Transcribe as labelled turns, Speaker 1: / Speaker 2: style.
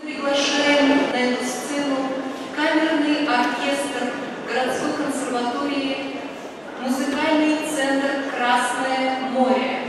Speaker 1: приглашаем на эту сцену камерный оркестр городской консерватории, музыкальный центр «Красное море».